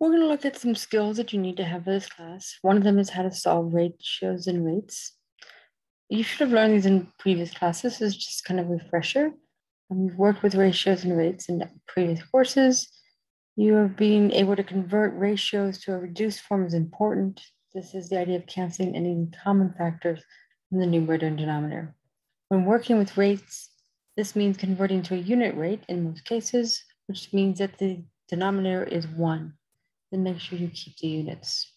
We're going to look at some skills that you need to have for this class. One of them is how to solve ratios and rates. You should have learned these in previous classes. This is just kind of a refresher. Um, you've worked with ratios and rates in previous courses. You have been able to convert ratios to a reduced form is important. This is the idea of canceling any common factors in the numerator and denominator. When working with rates, this means converting to a unit rate in most cases, which means that the denominator is one then make sure you keep the units.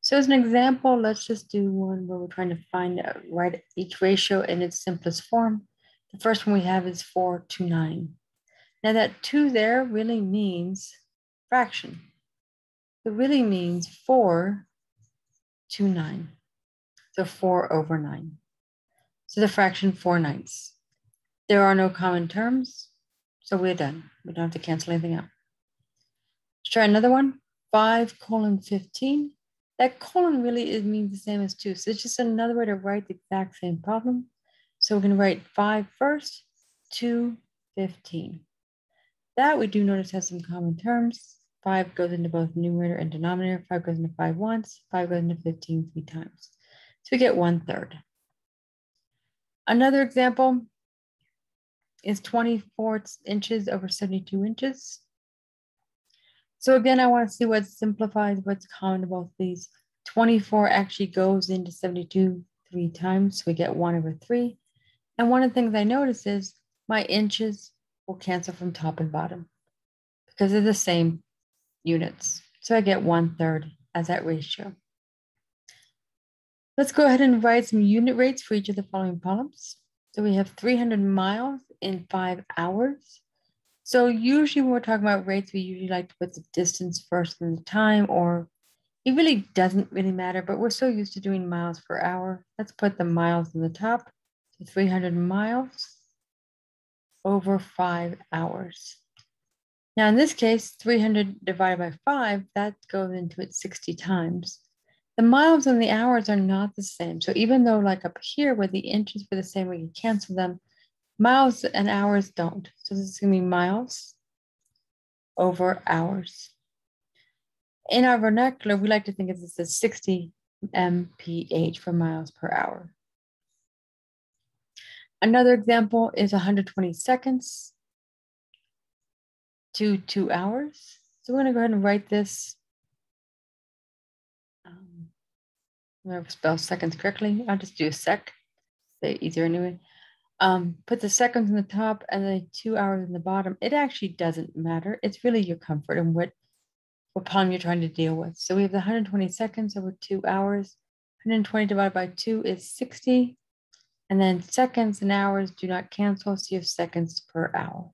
So as an example, let's just do one where we're trying to find out, write each ratio in its simplest form. The first one we have is 4 to 9. Now that 2 there really means fraction. It really means 4 to 9. So 4 over 9. So the fraction 4 ninths. There are no common terms, so we're done. We don't have to cancel anything out. Let's try another one. 5 colon 15, that colon really is, means the same as 2. So it's just another way to write the exact same problem. So we're going to write 5 first, 2, 15. That we do notice has some common terms. 5 goes into both numerator and denominator. 5 goes into 5 once. 5 goes into 15 three times. So we get 1 third. Another example is 24 inches over 72 inches. So again, I want to see what simplifies what's common both these. 24 actually goes into 72 three times, so we get one over three. And one of the things I notice is my inches will cancel from top and bottom because they're the same units. So I get one third as that ratio. Let's go ahead and write some unit rates for each of the following columns. So we have 300 miles in five hours. So usually when we're talking about rates, we usually like to put the distance first and the time, or it really doesn't really matter, but we're so used to doing miles per hour. Let's put the miles in the top. So 300 miles over five hours. Now in this case, 300 divided by five, that goes into it 60 times. The miles and the hours are not the same. So even though like up here where the inches were the same, we can cancel them, Miles and hours don't. So this is going to be miles over hours. In our vernacular, we like to think of this as 60 mph for miles per hour. Another example is 120 seconds to two hours. So we're going to go ahead and write this. Um, I'm going to spell seconds correctly. I'll just do a sec. Say easier anyway um, put the seconds in the top and the two hours in the bottom, it actually doesn't matter. It's really your comfort and what, what problem you're trying to deal with. So we have the 120 seconds over two hours. 120 divided by two is 60. And then seconds and hours do not cancel, so you have seconds per hour.